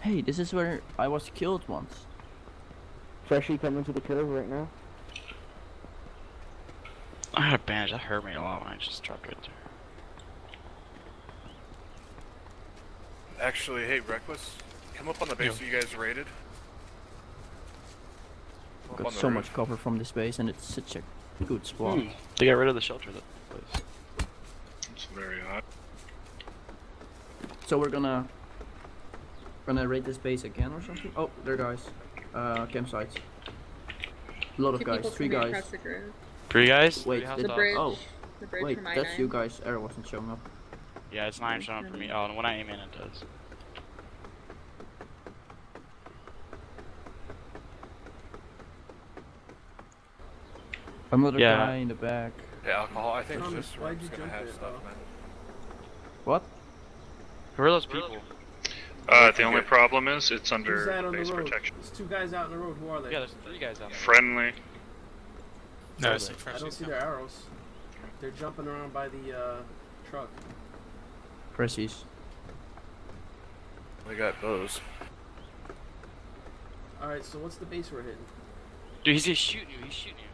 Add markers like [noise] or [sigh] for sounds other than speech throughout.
Hey, this is where I was killed once. Freshie coming to the curve right now. I had a bandage. That hurt me a lot when I just dropped right there. Actually, hey, Reckless, come up on the base that you guys raided. Come Got so roof. much cover from this base and it's such a good spot. Hmm. They got rid of the shelter that place. It's very hot. So we're gonna gonna raid this base again or something? Oh, there guys. Uh campsites. A lot of Two guys, three guys. across the grove. Three guys? Wait, Three The bridge. Oh, The bridge Wait, from I that's you guys. Arrow wasn't showing up. Yeah, it's nine showing up for me. Oh, and when I aim in, it does. Another Yeah. guy in the back. Yeah, alcohol. I think Thomas, this why'd room's you gonna jump have stuff, man. What? Who are those people? Uh, the only problem is it's under Who's on the base road? protection. There's two guys out in the road. Who are they? Yeah, there's three guys out there. Friendly. No, Are it's I don't see their arrows. They're jumping around by the uh, truck. Pressies. We got those. Alright, so what's the base we're hitting? Dude, he's just shooting you. He's shooting you.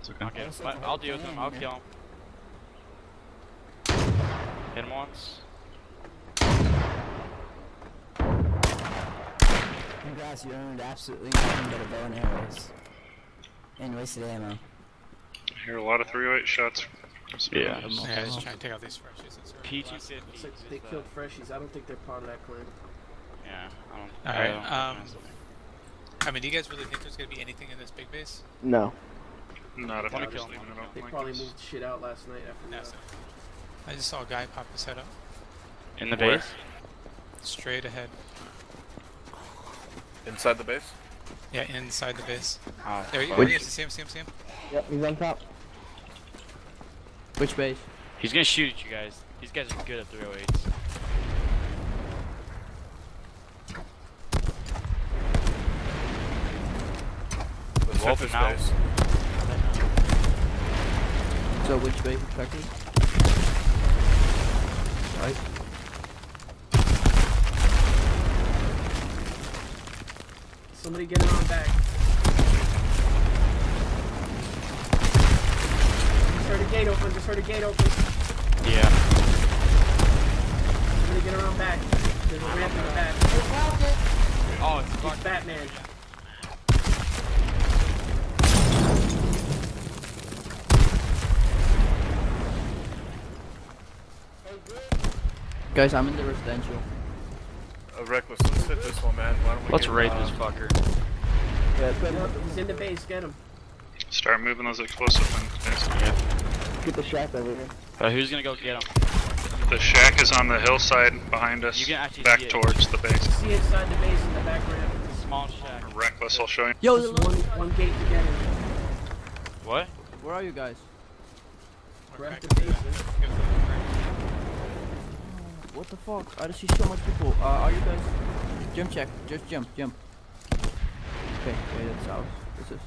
It's okay. Okay, but I'll deal with him. I'll kill him. Hit him once. Congrats, you earned absolutely nothing but a bow and arrows. And wasted ammo. I hear a lot of 308 shots. from Yeah. civilians. Yeah, just trying to take out these Freshies. P250. Looks like they killed Freshies. I don't think they're part of that clan. Yeah, I don't. All I um. I mean, do you guys really think there's gonna be anything in this big base? No. Not if Wanna I'm just leaving it open They like probably this. moved shit out last night after No. that. I just saw a guy pop his head up In the Where? base? straight ahead. Inside the base? Yeah, inside the base. Oh, There, he- fuck. there he is. See him? See him? See him? Yep, he's on top. Which base? He's gonna shoot at you guys. These guys are good at 308s. Let's Well, hit this now- base. So which base exactly? Right. Somebody get around back. Just heard a gate open. Just heard a gate open. Yeah. Somebody get around back. There's a ramp in the back. Oh, it's It's fuck. Batman. Guys, I'm in the residential. Uh, Reckless, let's hit this one, man. Why don't we Let's get, raid uh, this fucker. Yeah, it's good. Yep, he's in the base. Get him. Start moving those explosive things. Yeah. Get the shack over here. Uh, who's gonna go get him? The shack is on the hillside behind us, You can actually back see it. towards the base. See inside the base in the back ramp. Small shack. Reckless, I'll show you. Yo, Just one, one gate to get him. What? where are you guys? We're We're at the base. Give it a break. What the fuck? I just see so much people. Uh, are you guys? Jump check. Just jump, jump. Okay, okay, that's out. This is.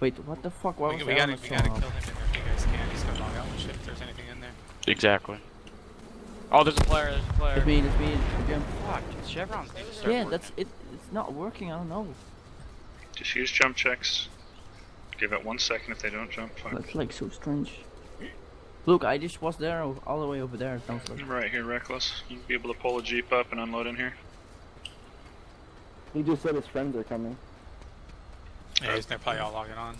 Wait, what the fuck? Why We, was we I gotta, we gotta kill him in there if you guys can. He's gonna log out and shit if there's anything in there. Exactly. Oh, there's a player. There's a player. It's me, it's me. Jump. Fuck. Chevrons need to start Yeah, working. that's it. It's not working. I don't know. Just use jump checks. Give it one second if they don't jump. Fuck. That's like so strange. Look, I just was there, all the way over there. Sounds like. Right here, Reckless. You'll be able to pull a jeep up and unload in here. He just said his friends are coming. Yeah, he's, they're probably all logging on.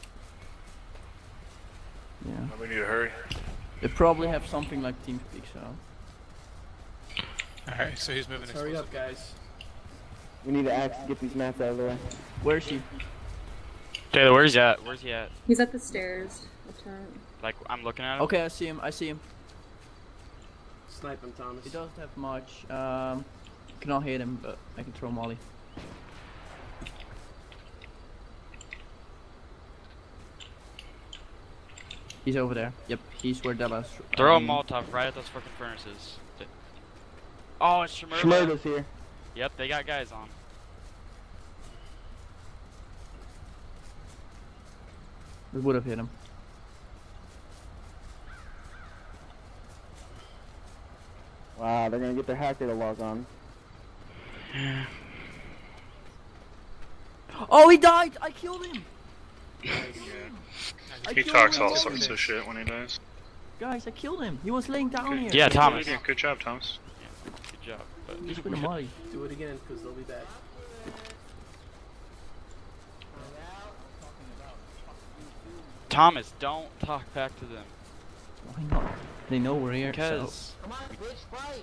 Yeah. We need to hurry. They probably have something like TeamSpeak, so. Alright, so he's moving Let's hurry up, guys. We need to axe to get these mats out of the way. Where is he? Taylor, where's he at? Where's he at? He's at the stairs. up front. Like, I'm looking at him. Okay, I see him. I see him. Snipe him, Thomas. He doesn't have much. Um, cannot hit him, but I can throw Molly. He's over there. Yep, he's where Della's. Throw a um, Molotov right at those fucking furnaces. Oh, it's Shmurda. Schmurda's here. Yep, they got guys on. We would have hit him. Wow, they're gonna get their hacker to log on. [sighs] Oh, he died! I killed him! Yeah. I He talks him. all sorts of shit when he dies. Guys, I killed him. He was laying down here. Yeah, Thomas. Yeah, good job, Thomas. Good job. But Just with a molly. Do it again, because they'll be back. Thomas, don't talk back to them. Why not? They know we're here. so- Because Come on, bitch, fight!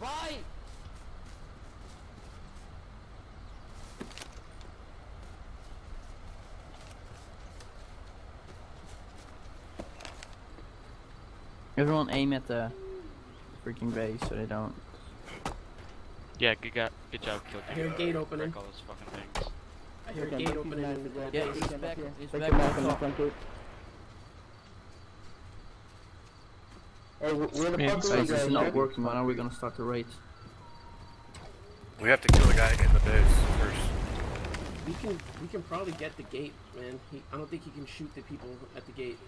Fight! Everyone aim at the freaking base so they don't. yeah, good guy, good job, killed. I hear a gate opening. Break all those fucking things. I hear a Okay, gate he's opening back, in he's the back. Yeah, base. he's back. He's Take back the on map in the top. front gate. Hey, wh- where the Yeah, fuck Guys, are you this guys? is not Jack? working. When are we gonna start the raid? We have to kill the guy in the base first. We can we can probably get the gate, man. He, I don't think he can shoot the people at the gate.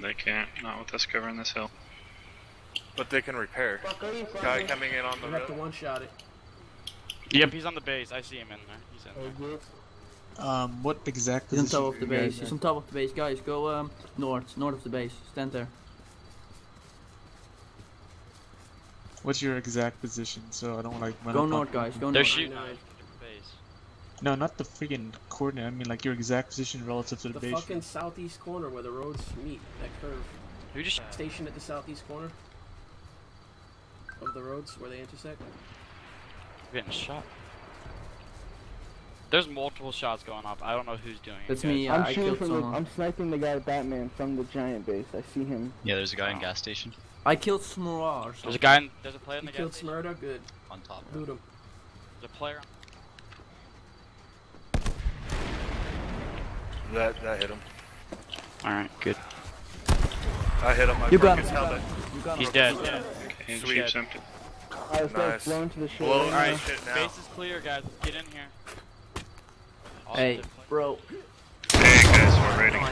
They can't. Not with us covering this hill. But they can repair. Fuck are you, Guy coming in on the We have to one shot it. Yep, he's on the base. I see him in there. He's in Oh, there. Um, what exactly? He's on top of the base. guys He's on top of the base. Guys, go um north, north of the base. Stand there. What's your exact position so I don't like run Go north, guys. Go They're north. shooting nine. at the base. No, not the freaking coordinate. I mean like your exact position relative to the, The base. fucking southeast corner where the roads meet, that curve. Who just? Station at the southeast corner of the roads where they intersect. getting shot. There's multiple shots going off. I don't know who's doing it. That's guys. me. Yeah, I'm I shooting killed from the. I'm sniping the guy Batman from the giant base. I see him. Yeah, there's a guy in gas station I killed Smurah or There's a guy. In, there's a player in You the killed gas station. Smurda, good. on top. Loot him. There's a player. That that hit him. All right, good. I hit him. I You broke got his him. You got helmet. him. He's him. dead. Okay, Sweet. jeep's empty. Alright, this guy's Nice. blown to the shore. Blow right Alright. shit now. Base is clear, guys. Let's get in here. All Hey, the- bro. Hey guys, we're raiding.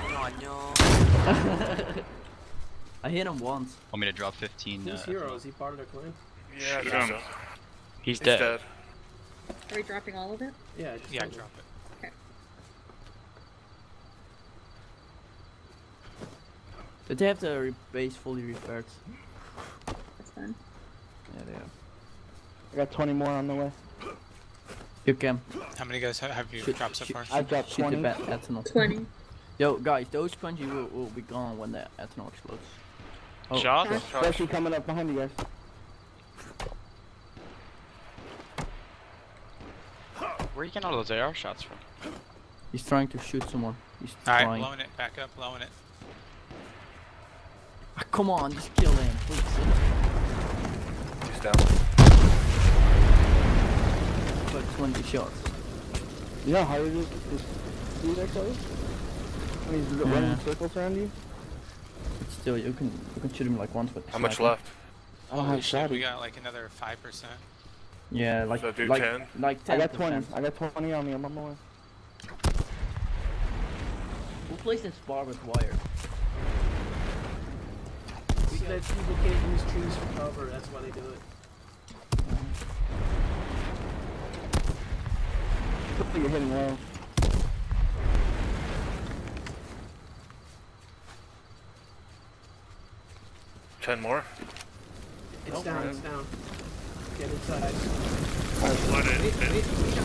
[laughs] I hit him once. Want me to drop 15? Who's uh, hero? Is he part of their clan? Yeah, I Shoot think him. so. He's He's dead. dead. Are we dropping all of it? Yeah, I just Yeah, drop it. Okay. Did they have the base fully repaired? That's fine. Yeah, they have. I got 20 more on the way. You can. How many guys have you Shoot- dropped so shoot- far? I've dropped 20. bat 20. Yo, guys, those spongy will, will be gone when the ethanol explodes. Oh, Shots? Josh? It's actually coming up behind you guys. Where are you getting all those AR shots from? He's trying to shoot someone. He's trying. Alright, trying. blowing it. Back up, blowing it. Ah, come on, just kill him, please. He's down. Like 20 shots. You know how hard it is to see that close? When he's Yeah. running circles around you? But still, you can you can shoot him like once with. the How much left? I don't Holy have shit, we got like another 5%. Yeah, like So do like 10? like I got 20. I got 20 on me. I'm on my way. Who plays this barbed wire? See that people can't use trees for cover, that's why they do it. Hopefully you're hitting low. Ten more. It's down, it's down. Get inside. Flooded.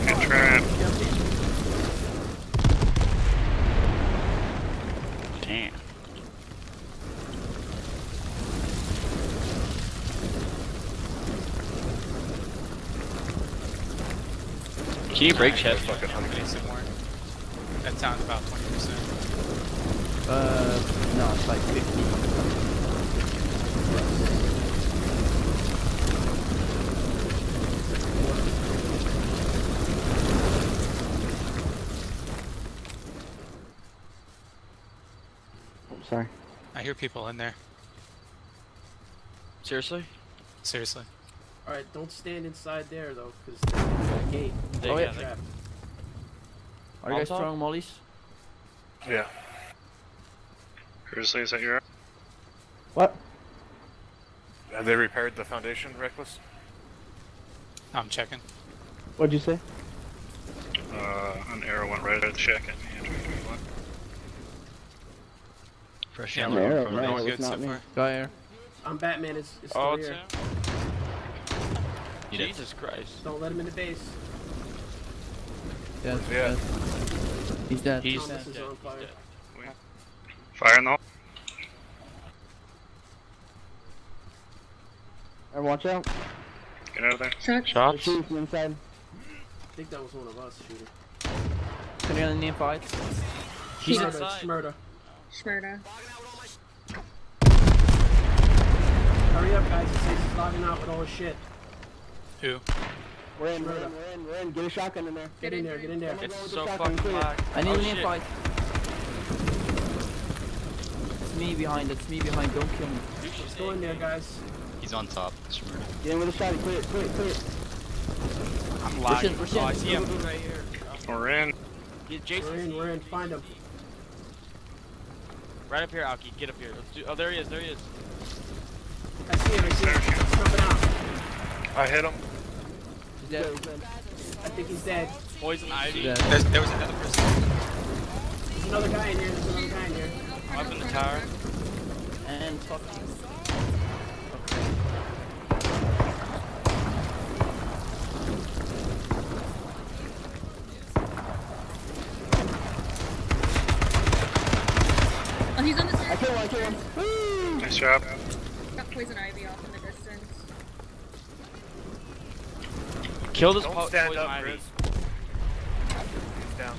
Good trap. Damn. Can you break chest? Fucking How many somewhere? That sounds about 20%. Uh, no, it's like 50. Oh, sorry. I hear people in there. Seriously? Seriously. Alright, don't stand inside there though, because there's that gate. They, Oh, yeah, yeah. Are you guys Molotov? throwing mollies? Yeah. Seriously, is that your? What? Have they repaired the foundation, Reckless? I'm checking. What'd you say? Uh, an arrow went right at the shack at me. Andrew. Fresh Yeah, ammo. we're- from we're the- all Going it's good so me. far. Guy here. I'm Batman. It's is still Oh, it's here. him? Jesus Christ. Don't let him in the base. Dead. Yeah. dead. He's dead. He's Thomas dead. is on He's fire. dead. Fire in the watch out. Get out of there. Shot. They're Shots? shooting from inside. I think that was one of us shooting. Can you name fight? He's Schmurda, inside. Schmurda. Schmurda. Hurry up, guys. He says he's logging out with all his shit. Who? We're in, we're in, we're in, we're in. Get a shotgun in there. Get in there. Get in there. It's so the shotgun, fucking clear. black. I need oh, a name shit. fight. It's me behind. It's me behind. Don't kill me. Let's go in there, guys. He's on top. Shmurda. Get in with a shot. Clear it, clear it, clear it. I'm Push lagging. in, push Oh, I see Go, him. go, go, right here. We're in. Get Jason. We're in. We're in. Find him. Right up here, Alki. Get up here. Let's do. Oh, there he is. There he is. I see him. I see him. He's jumping out. I hit him. He's dead. I think he's dead. Poison Ivy. Dead. There's, there was another person. There's another guy in here. There's another guy in here. Up in the tower. And fucking. Oh, he's on the I stairs. kill one, I kill one. Woo! Nice job. Got poison ivy off in the distance. Kill this Don't po- stand poison up, Ivy. Grizz. He's down.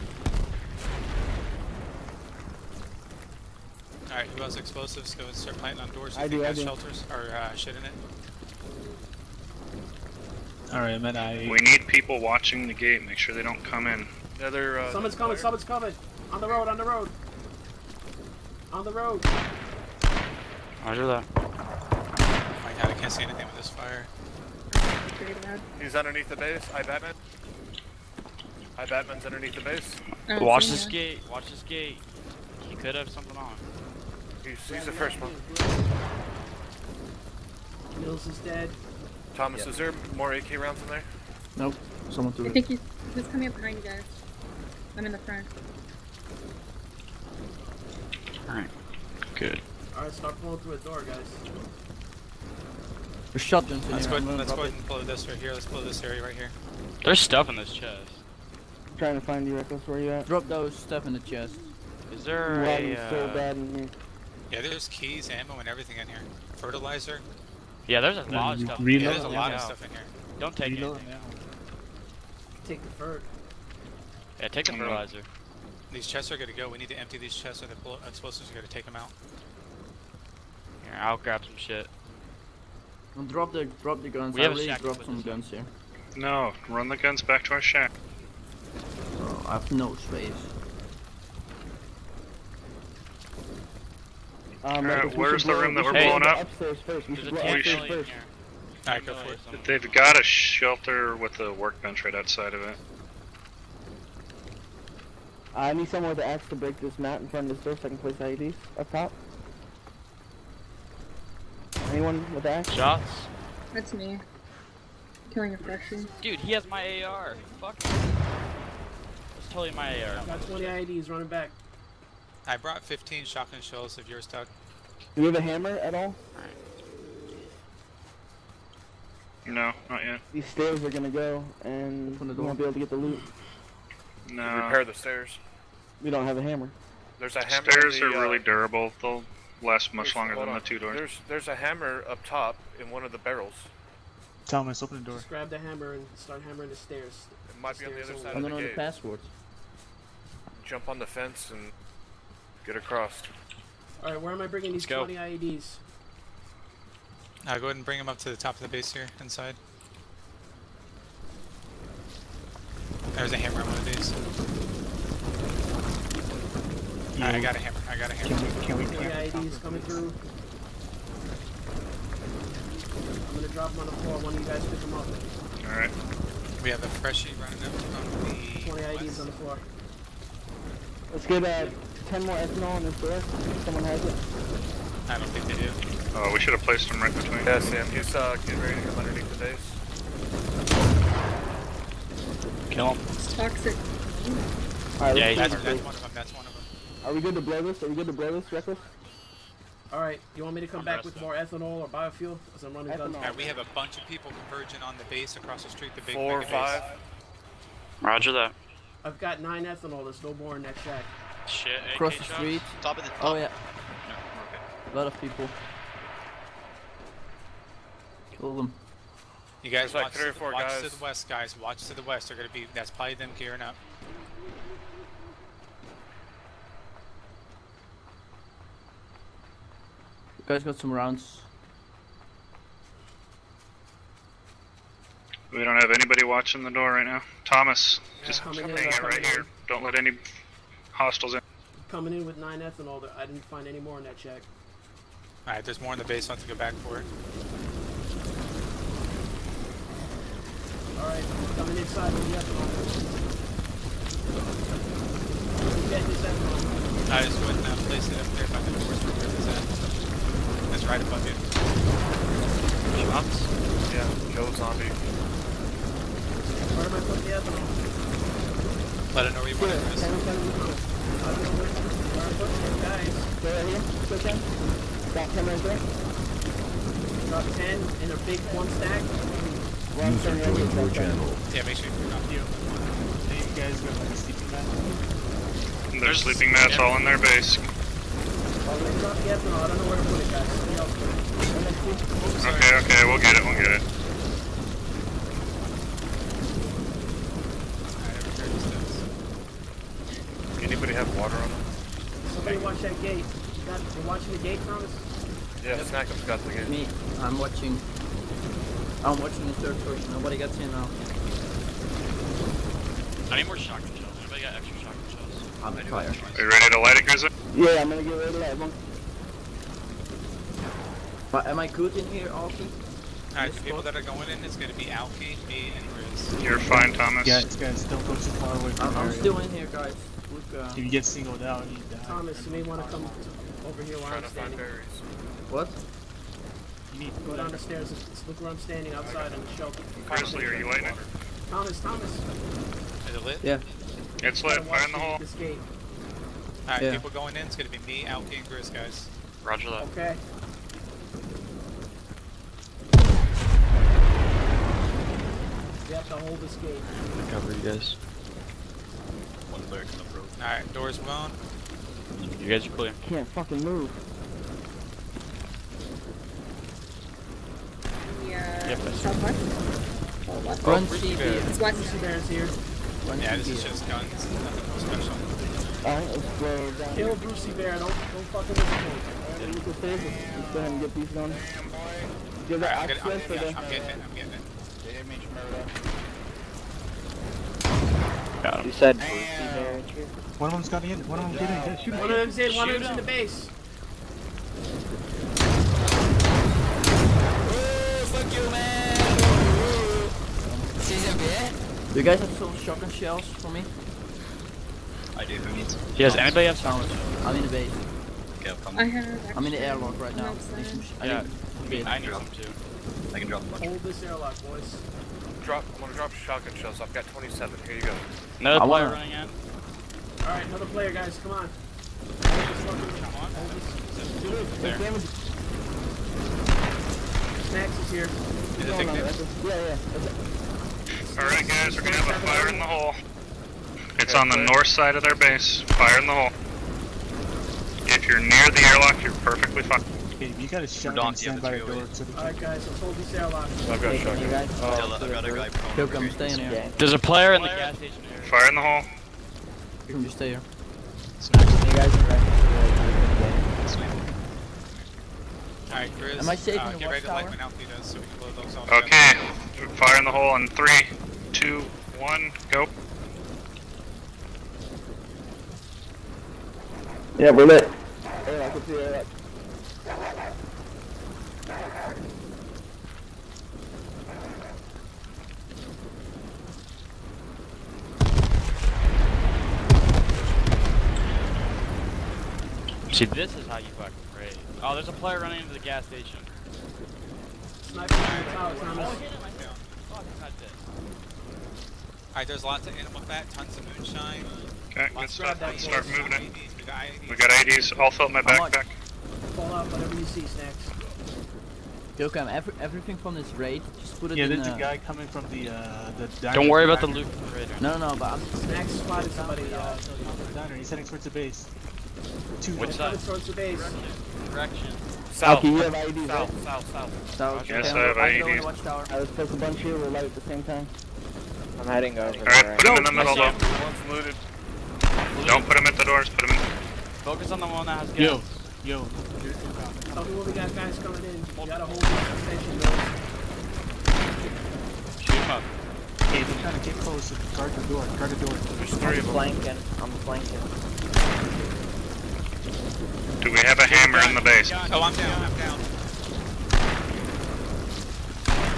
Alright, who has explosives? Go and start planting on doors. I You do, I do. shelters or uh, shit in it. Alright, man. I. We need people watching the gate. Make sure they don't come in. Another. Uh, Someone's coming. Someone's coming. On the road. On the road. On the road. Roger that. Oh my god, I can't see anything with this fire. He's underneath the base. Hi, Batman. Hi, Batman's underneath the base. Oh, I Watch this him. gate. Watch this gate. He could have something on. He's, he's the first one. Mills is dead. Thomas, is there more AK rounds in there? Nope. Someone I took it. think he's, he's coming up behind you guys. I'm in the front. Alright. Good. Alright, start pulling through a door, guys. There's shotguns in Let's here. go, I'm ahead, let's go ahead and blow this right here. Let's blow this area right here. There's stuff in this chest. I'm trying to find you, Reckless. Where you at? Drop those stuff in the chest. Is there Lagging a? so Uh, bad in here. Yeah, there's keys, ammo, and everything in here. Fertilizer. yeah, there's a lot of stuff. Yeah, there's a it lot of stuff in here. Don't take anything. Take the fur. Yeah, take the fertilizer. These chests are gonna go. We need to empty these chests or the blo- explosives are gonna take them out. Here, I'll grab some shit. Well, drop the drop the guns. We I have a shack to dropped some guns here. No, run the guns back to our shack. Oh, I have no space. Um, Alright, Reckless, where's should the blow- room that we we're blowing the up? Upstairs first. We There's should a blow upstairs first. Alright, go for it. They've got a shelter with a workbench right outside of it. I need someone with an axe to break this mat in front of this door so I can place IEDs up top. Anyone with an axe? Shots. That's me. Killing a freshie. Dude, he has my AR. Fuck. It's totally my AR. Got 20 IEDs running back. I brought 15 shotgun shells if yours stuck. Do you have a hammer at all? No, not yet. These stairs are gonna go, and Open the we door. won't be able to get the loot. No. Repair the stairs. We don't have a hammer. There's a hammer. Stairs the, are really uh, durable. They'll last much there's- longer than on. the two doors. There's there's a hammer up top in one of the barrels. Thomas, open the door. Just grab the hammer and start hammering the stairs. It might be on the other only. side I of don't the know the gate. passwords. Jump on the fence and get across. Alright, where am I bringing these Let's go. 20 IEDs? Uh, go ahead and bring them up to the top of the base here, inside. There's a hammer on one of these. Alright, I got a hammer. I got a hammer. Can we? 20 IEDs coming through. I'm gonna drop them on the floor. One of you guys pick them up. Alright. We have a freshie running up on the 20 IEDs west. on the floor. Let's get uh, 10 more ethanol on this door. Someone has it. I don't think they do. Oh, we should have placed him right between. Yeah, Sam, he's uh, getting ready to come underneath the base. Kill him. It's toxic. Alright, Yeah, let's he's That's, do that's one of them. That's one of them. Are we good to blow this? Are we good to blow this, Reckless? Alright, you want me to come I'm back with resting. more ethanol or biofuel? As I'm running guns. Ethanol. Alright, we have a bunch of people converging on the base across the street. The big Four, mega five. base. Roger that. I've got nine ethanol. There's no more in that shack. Shit, Across the shots? street. Top of the oh, top. Oh yeah, No, okay. a lot of people. Kill them. You guys There's like watch, three or to, four watch guys. to the west, guys. Watch to the west. They're gonna be. That's probably them gearing up. Guys got some rounds. We don't have anybody watching the door right now. Thomas, just coming hang in, it coming right in. here. Don't let any hostiles in. Coming in with nine ethanol. There, I didn't find any more in that check. Alright, there's more in the base. I'll have to go back for it. Alright, coming inside with the ethanol. Getting this ethanol. I just wouldn't uh, place it up there by the doors where Chris is at. That's right above you. Shots? Yeah, kill zombie. Where am I putting the ethanol? Let it know where you want it, Chris. I'm gonna look where I'm putting it, guys. Go right here. Go Ken. Got 10 right there. Got 10 in a big one stack. One turn right here. Got 10. Yeah, make sure you turn off you. Hey, you guys got like a sleeping bag? Their sleeping mats all in their base. Well, they dropped the ethanol. I don't know where to put it, guys. Somebody else put it. Okay, okay, we'll get it, we'll get it. Alright, every turn is this. Anybody have water on them? Somebody watch that gate. You got, you're watching the gate, Thomas? Yeah, Snackup's got the game. Me, I'm watching. I'm watching the third person. Nobody gets in now. I need more shotgun shells. Anybody got extra shotgun shells? I'm I fire. Are you ready to light it, Grizzly? Yeah, I'm gonna get ready to light one. But am I good in here, Alfie? Alright, the people that are going in, it's gonna be Alki, me, and Riz. You're fine, Thomas. Guys, guys, don't go too far away from I'm, I'm still in here, guys. Look, uh, If you get singled out, you die. Thomas, you may want to come over here while Trying I'm to standing. what? You need to Go down the stairs. and Look where I'm standing outside on the shelter. Grizzly, are you lighting it? Thomas, Thomas. Is it lit? Yeah. It's gotta lit, watch fire in the hole. This gate. Alright, Yeah. people going in, it's gonna be me, Alki, and Grizz, guys. Roger that. Okay. You have to hold this gate. cover you guys. One lurk in the road. Alright, doors blown. You guys are clear. Can't fucking move. Oh, yeah. Yep. Southwest. Or west. Run Brucey CB. Bear. It's west. Lucy Bear's here. Run Yeah, this is just guns. Nothing special. Alright, let's blow it down. Kill Brucey Bear. Don't don't fucking with him. Alright, look at this. Let's go ahead and get these going. Give that Alright, I'm, getting, I'm, access for the... I'm getting it, I'm getting it. Got him. You said Brucey Bear entry? One of them's got in. One of them get in. Shoot him. One of them's in. One of Shoot them's in the base. fuck you, man! Season beer? Do you guys have some shotgun shells for me? I do. Who needs? Yes, anybody have Sound. I'm in the base. Okay, I'll come. I have. I'm in the airlock right now. outside. Need some sh- I Yeah. need- I need some too. I can drop a bunch. Hold this airlock, boys. Drop. I'm gonna drop shotgun shells. I've got 27. Here you go. Another I player wanna- running in. All right, another player, guys. Come on. Hold this fucking- hold this- Do this. There. Take damage. Snacks is here. Is it Going big on, dip? Reckless. Yeah, yeah. Alright guys, we're gonna have a fire in the hole. It's on the north side of their base. Fire in the hole. If you're near the airlock, you're perfectly fine. Okay, you got a shot Donkey and stand by the the three door of so they All can right, guys. Let's hold this airlock. I've got Hey, shotgun. you guys? Oh, Tell the other guy. Kill come, stay in here. There's a player in the gas station area. Fire in the hole. You can just stay here. You guys are right. Sweet. Alright, Grizz, Am I safe uh, in the get ready to light watchtower? when does so we can blow those off. Okay, fire in the hole in three, two, one, go. Yeah, we're lit. Airlock, let's do airlock. See, this is how you fucking raid. Oh, there's a player running into the gas station. Sniper on the tower, Thomas. Fuck, he's not dead. Alright, there's lots of animal fat, tons of moonshine. Okay, good Lots stuff. Let's start moving it. We got IEDs. We got IEDs. I'll fill up my backpack. Call out whatever you see, Snacks. Killcam, every, everything from this raid, just put it Yeah, in there's uh, a guy coming from the uh the diner. Don't worry about the loot from the raider. No, no, no, but I'm Snacks spotted somebody. Uh, diner. He's heading towards the base. Two. Which side? towards the base. Direction. South. Okay, you have IEDs, south, right? south, south. South. Yes, okay, I have I'm IEDs. I was supposed a bunch here. We're light at the same time. I'm heading over Alright, put him in the middle though. One's looted. Don't put him at the doors. Put him in. Focus on the one that has gas. Yo, yo. Tell me when we got guys coming in. You gotta hold the extension doors. Shoot him up. Hey, they're trying to get close. Guard the door. Guard the door. There's three of them. Flanking. I'm flanking. Do we have a hammer in the base? Oh, I'm down, I'm down.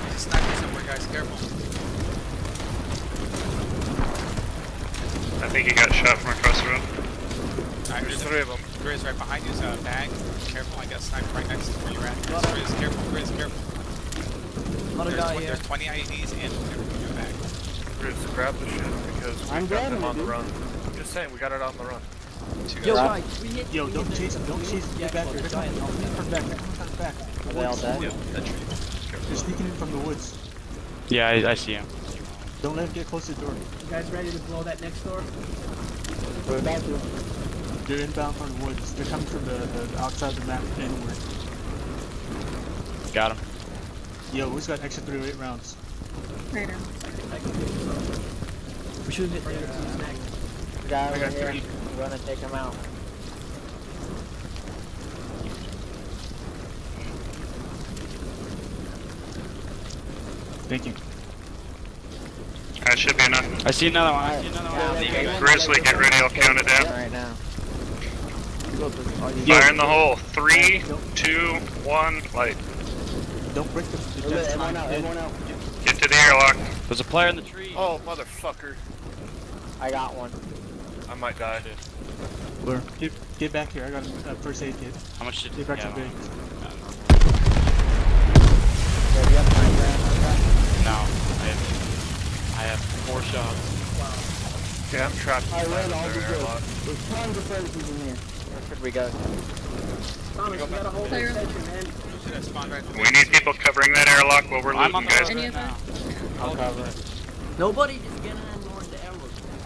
There's a sniper somewhere, guys, careful. I think he got shot from across the room. Alright, There's there's three of them. a Grizz right behind you, so uh, bag. Careful, I got a sniper right next to where you're at. Grizz, Grizz, careful, Grizz, careful. Another There's, guy tw- here. there's 20 IEDs and everything in your bag. Chris, grab the shit because we I'm got grabbing them on the run. I'm just saying, we got it on the run. Yo. Right. Yo, don't chase him, don't chase him. Get back here. They're coming, from back. They're back. Are they all dead? They're sneaking in from the woods. Yeah, I, I see him. Don't let him get close to the door. You guys ready to blow that next door? We're about to. They're inbound from the woods. They're coming from the, the outside the map inward. Got him. Yo, who's got extra three eight rounds? Right now. We should hit the next. I got three run and take him out. Thank you. That should be enough. I see another one. I see another one. Yeah, Grizzly, get ready. I'll count it down. Right now. Fire in the hole. Three, two, one, light. Don't break the. Everyone out, everyone out. Get to the airlock. There's a player in the tree. Oh, motherfucker. I got one. I might die. Where? Get, get back here. I got a uh, first aid kit. How much did you Get back to the. Yeah, do you have high ground on that? No, I have, I have four shots. Okay, I'm trapped I inside ran all the their good. There's tons of places in here. Where should we go? Thomas, you gotta hold the Clear. man. Should have spawned right We need people covering that airlock while we're I'm on looting, guys. Any of now. I'll cover it. Nobody is getting more in the airlock.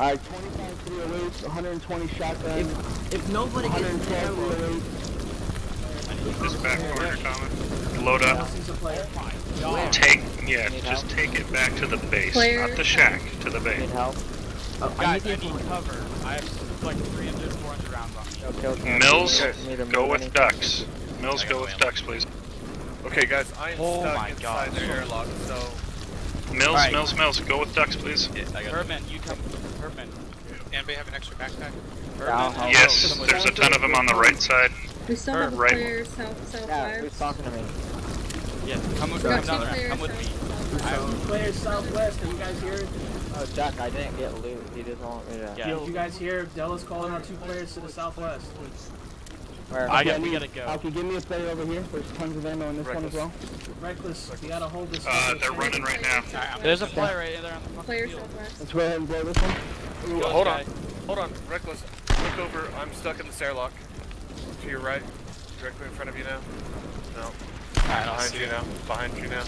Alright, 25 308, 120 shotgun, If if nobody gets in the 112 airlock, 308. This back corner, Thomas. Load up. Else is a player. Take, yeah, just take it back to the base, Player. not the shack, to the base. Need help? oh, I Guys, need I the need cover. I have like 300, 400 rounds on me. No kill cam. Mills, go with ducks. Mills, go with ducks, please. Okay, guys, I am Oh stuck my inside God. their airlock, so Mills, Alright. Mills, Mills, go with ducks, please. Herman, you come. Herman. Anybody have an extra backpack? I'll Herman. help. Yes, there's a ton of them on the right side. We still Or have a right. player south Yeah, who's talking to me? Yeah, come with We come got down two there. players Come with south me. southwest. Two players southwest. Are you guys here? Oh, Jack, I didn't get loot. He doesn't want me to. Yeah. Did you guys hear? Della's calling out two players to the southwest. Where? I Okay, got. We need- gotta go. Alki, give me a player over here. There's tons of ammo in this one as well. Reckless, you gotta hold this. Uh, they're running right now. Alright, There's a player right there on the fucking Player field. southwest. Let's go ahead and blow this one. Ooh, Go, hold guy. on, hold on, Reckless. Look over. I'm stuck in this airlock. To your right, directly in front of you now. No, Alright, I'll behind see you you now. Behind you now.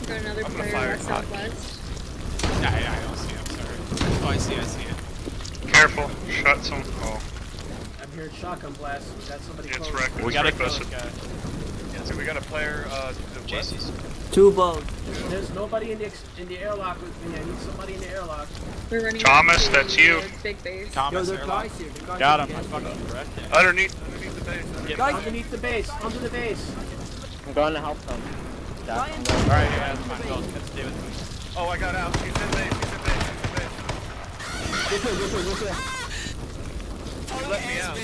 We got another I'm gonna player fire west cock. southwest. Yeah, yeah, I don't see I'm sorry. Oh, I see, I see it. Careful, shot some. Oh, I'm shotgun blasts. We got somebody it's close. wrecked. We It's gotta wrecked kill us. this guy. So we got a player uh, to the west. JC's. Two boats. There's nobody in the ex- in the airlock with me. I need somebody in the airlock. We're running Thomas, into that's you. Big base. Thomas, there are airlock. guys here. guys Got him. I fucking wrecked him. Underneath, underneath the base. Underneath. Guys, Underneath the base. Under the base. I'm going to help them. Duck, All right, yeah, that's fine. Go, let's stay with me. Oh, I got out. He's in base. He's in base. He's in base. This way, this way, this way. You let me out.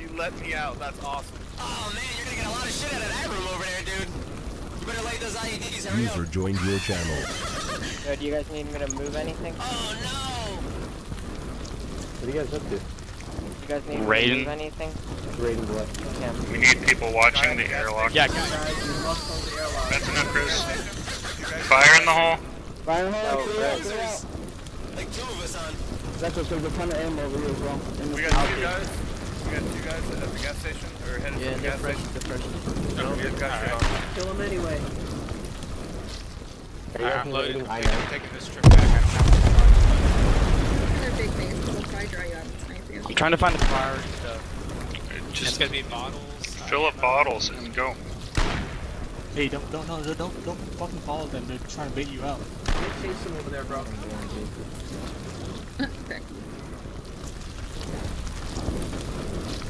You let me out. That's awesome. Oh man, you're gonna get a lot of shit out of that room over there, dude. You better light those IEDs, hurry User joined your channel. Yo, do you guys need me to move anything? Oh no! What are you guys up to? You guys need me to move anything? Raiden boy. Camp. We need people watching the airlock. Yeah, Guys, we must hold the airlock. That's enough, Chris. Fire in the hole. Fire in the hole, No, clear out, Chris. clear out. Like two of us on. That's okay, there's a ton of ammo over here as well. We got two guys. We got two guys at the gas station or headed Yeah, to the gas fresh, station. they're fresh. No, we've got shit on. Kill him anyway. Alright, I'm loaded. I I'm taking this trip back. I don't have They're big base, we'll try dry you out and snipe you. I'm trying to find the priority stuff. It's Just gonna be bottles. fill up bottles and go. Hey, don't don't no, don't don't fucking follow them. They're trying to bait you out. Don't chase him over there, bro. Okay.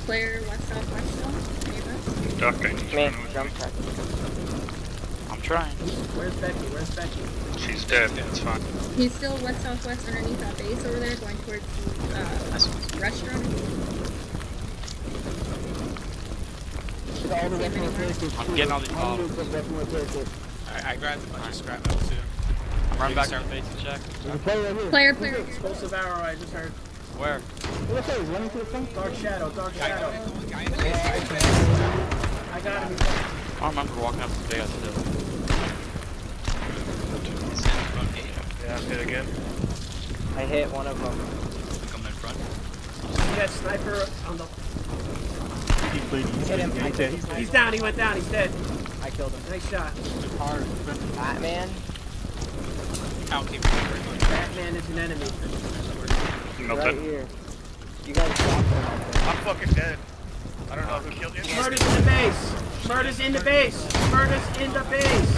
Player west southwest still? Any of Me, jump check. I'm trying. Where's Becky? Where's Becky? She's dead. It's fine. He's still west southwest underneath that base over there, going towards the uh, restaurant. Get all the weapon repair kits. I'm getting all these All the bottles. weapon repair kits. Alright, I grabbed a bunch of scrap metal too. I'm running back to the base to check. There's a player right here. Player, player. Explosive arrow, I just heard. Where? Look at he's running to the front. Dark shadow, dark shadow. Guy in. I got him. I don't remember walking up to the base still. Yeah, I'm hit again. I hit one of them. Coming in front. You got sniper on the. He's bleeding. He's Hit him. bleeding. He's dead. He's dead. He's down. He went down. He's dead. I killed him. Nice shot. Hard. Batman? I'll keep it very much. Batman is an enemy. Right Melted. here. You guys dropped him. I think. I'm fucking dead. I don't know who killed you. Murder's in the base. Murder's in the base. Murder's in the base.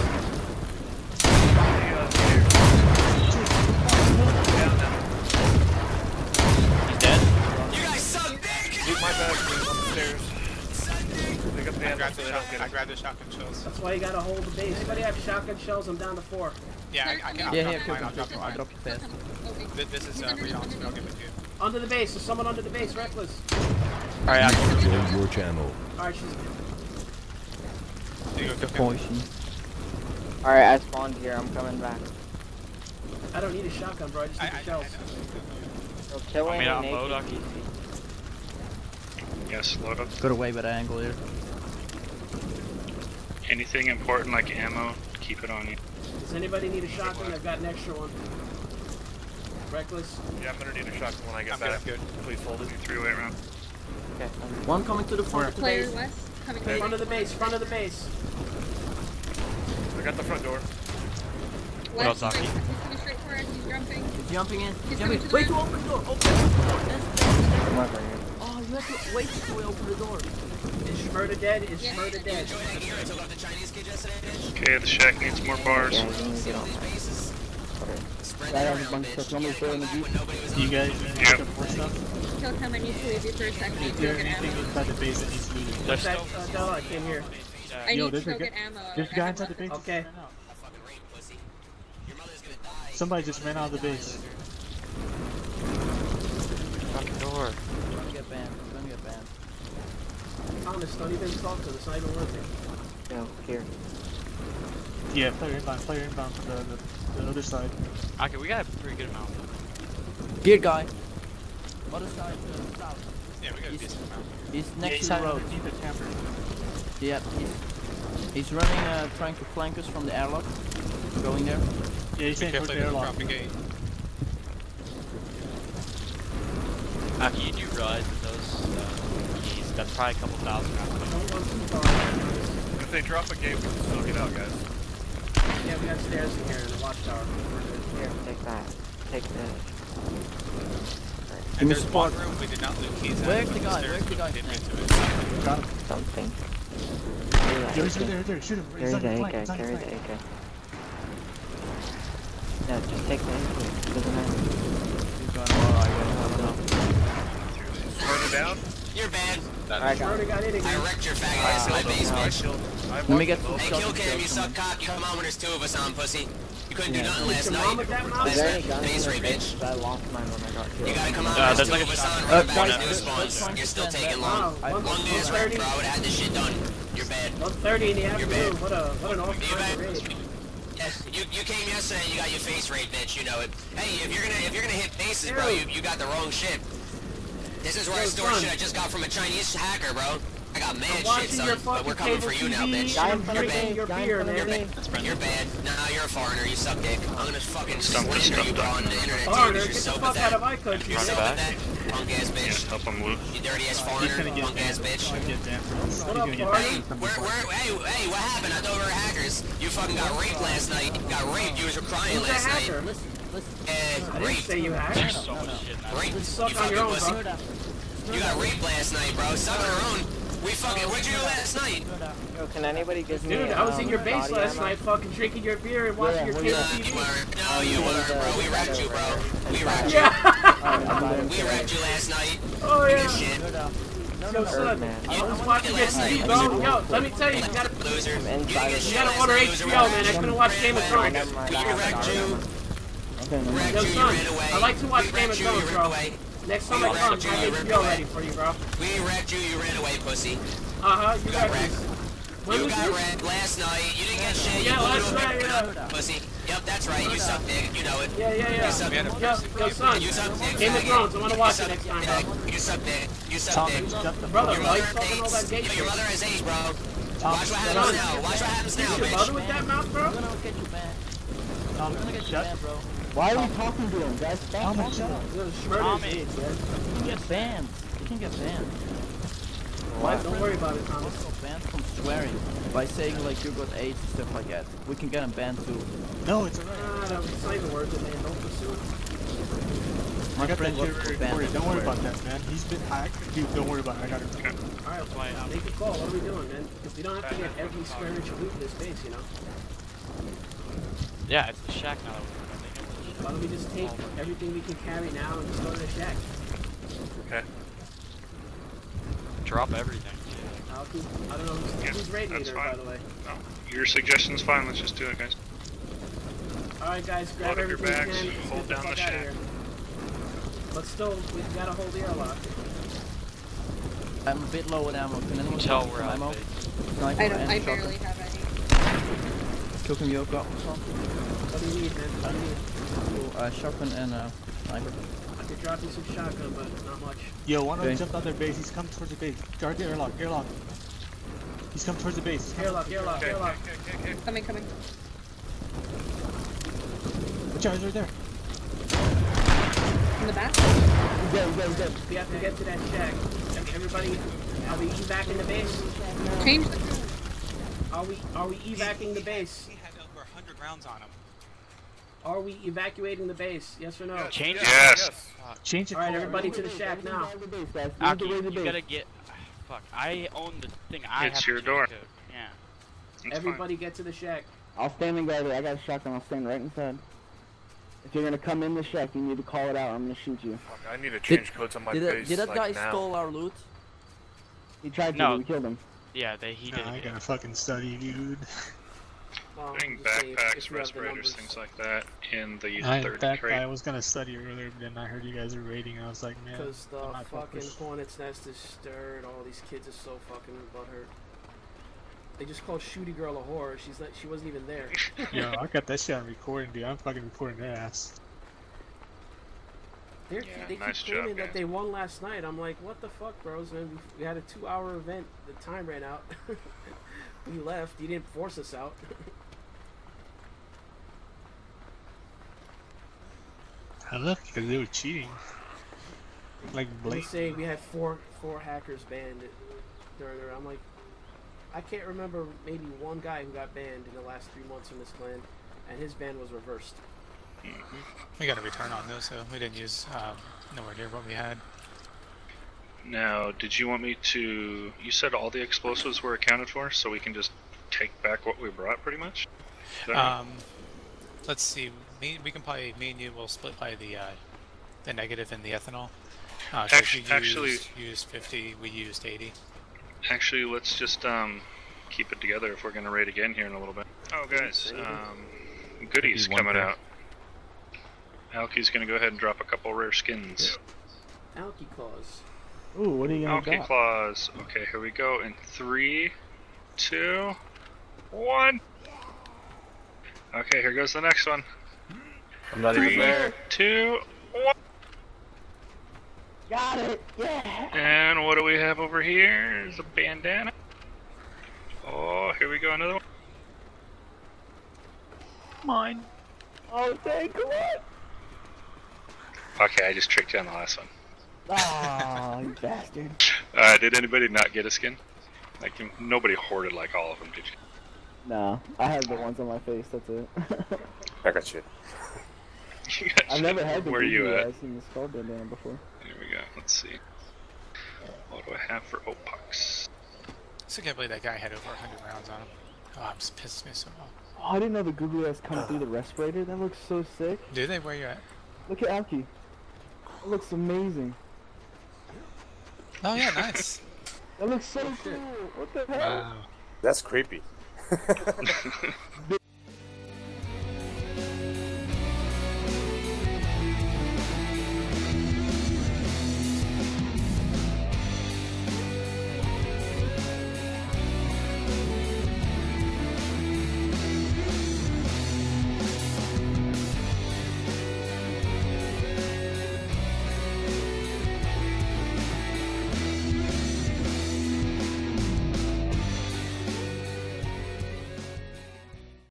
He's dead? You guys suck dick! Dude, my bad. dude, on. Pick up the I grabbed the shotgun. I grabbed the shotgun shells. That's why you gotta hold the base. Anybody have shotgun shells? I'm down to four. Yeah, I, I can. I'll Yeah, drop yeah, mine. I'll him, drop kill you. I mine. dropped you fast. Th- This is uh, read on to me. I'll give it to you. Under the base. There's someone under the base. Reckless. Alright, I can Join your channel. Alright, she's. There you go. the poison. Alright, I spawned here. I'm coming back. I don't need a shotgun, bro. I just I, need I, the I shells. know. So kill I him mean, I'll and load naked up. PC. Yes, load up. Got away by the angle here. Anything important like ammo, keep it on you. Does anybody need a shotgun? I've got an extra one. Reckless. Yeah, I'm gonna need a shotgun when I get I'm back. I'm good. Please hold it. Three-way round. Okay. One coming to the front of the Player base. west, coming Front of the base. Front of the base. I got the front door. What else, West, Aki? he's coming straight for us, he's jumping. He's jumping in. He's jumping. coming to Wait to open the door. Open the door. That's- Come over here. Oh, you have to wait till we open the door. Is Shmurda dead? Is Yeah. Shmurda dead? Join that gear I took off the Chinese kid yesterday, bitch. Okay, the shack needs more bars. Yeah, you need to get on that. bases. Spread I that have a around, bunch of bitch. stuff. Want me to throw in the Back Jeep? when nobody was You guys need to Yep. pick up more stuff? Kill him, I need to leave you for a second. I need Is there anything inside the base that needs looted? There's That, still. uh, I came here. I Yo, need to go get ammo. There's a I guy inside the base. Okay. Fucking rape, pussy. Your mother's gonna die. Somebody just ran out of the base. Fucking door. It's gonna get banned. It's gonna get banned. Thomas, don't even talk to us. It's not even working. Yo, here. Yeah, player inbound, player inbound from the, the, the other side. Okay, we got a pretty good amount. Gear guy. Other side, uh, south. Yeah, we got a He's- decent amount. He's Yeah, next he's to the hiding road. underneath the camper. Yeah, he's, he's running, uh, trying to flank us from the airlock. Going there. Yeah, he's Be saying towards the airlock. drop a. Aki, you do realize that those keys, that's probably a couple thousand out there. Don't run too far. If they drop a gate, we can still get out, guys. Yeah, we got stairs in here in the watchtower. We're. Here, take that. Take this. Give me There's support. one room we did not loot keys. Where's but the guy? stairs Where's the we guy? did get to it. Got him. Something. Yo, he's right there, right there. Shoot him. Carry He's on the your flank. AK, He's on your carry the flank. AK. Yeah, just take the AK. Doesn't matter. He's going alright, I don't know. Murder down. You're bad. Alright, got Shmurda it. I wrecked your faggot ass in my base, I bitch. killed. I Let me get them both. Hey, kill cam, you suck cock. You come on when there's two of us on, pussy. You couldn't do nothing last night. mom with that mouth? Is there any Base guns in the rate, base? bitch. 'Cause I lost mine when I got killed. You gotta come on Uh, when there's there's two like of a us on. shotgun. Run Uh, back to new spawns. You're still taking long. One, One news 130, bro. I would have had this shit done. You're bad. 130 in the You're afternoon. bad. What a what an awesome You're time to raid. You, you came yesterday and you got your face raped, bitch. You know it. Hey, if you're gonna if you're gonna hit bases, bro, you, you got the wrong shit. This is where I store shit I just got from a Chinese hacker, bro. I got mad I'm shit, son. your But we're coming for you now, bitch. and I'm You're drinking bad. your beer, You're man. bad. You're bad. Nah, you're a foreigner. You suck dick. I'm gonna fucking Stump the slander you, bro, on the internet, dude. You're get the so fuck out of my country, You're so man. pathetic. Punk ass bitch. help him loot. You dirty ass foreigner. gonna Punk ass bitch. He's gonna get damaged. He's What up, gonna? Hey, where, where, hey, hey, what happened? I thought we were hackers. You fucking got raped last night. Got raped. You was crying last night. hacker? Listen, listen. Yeah, I didn't raped. say you hacked. There's so much shit. Raped. You You suck on fucking your own, pussy. bro. You got raped last night, bro. Suck on your own. We fucking. What'd you do last night? Yo, can anybody give me Dude, I was in um, your base last ammo? night, fucking drinking your beer and watching Yeah, your what cable do You TV. weren't. No, you weren't, bro. We wrecked you, bro. We wrecked you. Yeah. [laughs] We wrecked you last night. Oh Good yeah. shit. Yo, son, man. I was watching your TV, bro. Yo, let me tell you, you gotta, Loser. You didn't inside get of shit you gotta order. It was HBO, man. I wreck. couldn't watch Game of Thrones. Never We I have wrecked an you. armor. Okay, never mind. Wrecked Yo, you. You son. I like to watch Game of wrecked you, you Thrones, bro. Away. Next time We I come, wrecked you, I you have ran away. ready for you, bro. We wrecked you. You ran away, pussy. Uh huh. You You got got wrecked. When You got this? wrecked last night. You didn't get shit. Yeah, you last night, yeah. Pussy. Yep, that's right. You suck dick. You know it. Yeah, yeah, yeah. You suck dick. Yo, yo, son. You suck dick. Game of. Thrones. I wanna watch it next time, bro. You suck dick. You suck Tom, dick. shut the Brother, Your why you mother talking all that hates. gay Yo, your shit? mother has AIDS, bro. Tom, Watch what happens now. Watch what happens now, Your bitch. mother with that mouth, bro? We're gonna get you banned. Tom, We're gonna get you shut. banned, bro. Why are we talking to him, guys? Stop Tom, talking shut to up. him. Tommy. You can get banned. You can get banned. Why? Don't worry about it, Thomas. Also banned from swearing by saying like you got AIDS and stuff like that. We can get him banned too. No, it's alright. Ah, no, it's not even worth it, man. Don't pursue it. My I got friend that banned. Don't worry from about that, man. He's been hacked. Dude, don't worry about it. I got it. Alright, make a call. What are we doing, man? Because we don't have to get every square inch of loot in this base, you know? Yeah, it's the shack now. that we're running it. Why don't we just take everything we can carry now and just go to the shack? Okay. Drop everything. I'll keep, I don't know who's, Yeah, who's raid that's leader, by fine. the way. No, your suggestion's fine. Let's just do it, guys. Alright, guys, grab Load up your everything bags, you can. Hold down the the shack. But still, we've gotta hold the airlock. I'm a bit low on ammo. Can anyone Tell drop we're some out ammo? Sniper I don't. and I shotgun. barely have any. Kill him, Yoko. What do you need, man? What do you need? Cool. Uh, shotgun and uh, sniper. I could drop you some shotgun, but not much. Yo, one of them Okay. jumped on their base. He's coming towards the base. Guard the airlock. Airlock. He's coming towards the base. Airlock, airlock, Okay, airlock. okay, okay, okay. Coming, coming. Watch out, he's right there. In the back. Go, go, go. We have to get to that shack. Everybody, are we evac in the base? Change the tune. Are we are we evacuating the base? He had over 100 rounds on him. Are we evacuating the base? Yes or no? Change it. Yes. Change the All right, everybody to the shack now. Leave the Aki, you gotta get. Fuck, I own the thing. I It's have to your change door. the code. Yeah. That's Everybody get to the shack. I'll stand and guard it. I got a shotgun. I'll stand right inside. If you're gonna come in the shack, you need to call it out. I'm gonna shoot you. Fuck, I need to change codes on my Did, that, base did that like guy now. stole our loot? He tried to. No. We killed him. Yeah, they, he Nah, did I gotta fucking study, dude. [laughs] Well, Bring just if- backpacks, if you have the respirators, things like that in the I, third that crate. I was gonna study earlier, but then I heard you guys are raiding, and I was like, man. Because the I'm not fucking focused. hornet's nest is stirred. All these kids are so fucking butthurt. They just called Shooty Girl a whore. She's not. She wasn't even there. [laughs] Yo, I got that shit on recording, dude. I'm fucking recording their ass. They're, Yeah, they keep nice job, claiming that they won last night. I'm like, what the fuck, bros? Man, we, we had a two-hour event. The time ran out. [laughs] we left. You didn't force us out. [laughs] I look because they were cheating. Like They Blake. say we had four four hackers banned during there. I'm like, I can't remember maybe one guy who got banned in the last three months in this clan, and his ban was reversed. We got a return on those, so we didn't use um, nowhere near what we had. Now, did you want me to? You said all the explosives were accounted for, so we can just take back what we brought, pretty much. Is that right? Um, let's see. Me, we can probably me and you will split by the uh, the negative and the ethanol. Uh, so Actu- if you actually- used, used 50, we used 80. Actually, let's just um keep it together if we're gonna raid again here in a little bit. Oh, guys, um, goodies coming pair. out. Alky's gonna go ahead and drop a couple rare skins. Alky claws. Ooh, what are you gonna Alky drop? claws. Okay, here we go. In three, two, one. Okay, here goes the next one. I'm not Three, even there. two, one. Got it! Yeah! And what do we have over here? Is a bandana. Oh, here we go, another one. Mine. Oh, dang, come on! Okay, I just tricked you on the last one. Ah, you bastard. [laughs] Uh, did anybody not get a skin? Like, nobody hoarded like all of them, did you? No, I had the ones on my face, that's it. [laughs] I got you. [laughs] I've never had the Where you Google at? I've seen the skull bandana before. Here we go. Let's see. What do I have for Opox? So I can't believe that guy had over 100 rounds on him. Oh, I'm just pissed me so off. Oh, I didn't know the Google Eyes come through the respirator. That looks so sick. Do they? Where you at? Look at Alki. That looks amazing. Oh yeah, nice. [laughs] That looks so cool. What the hell? Wow. That's creepy. [laughs] Big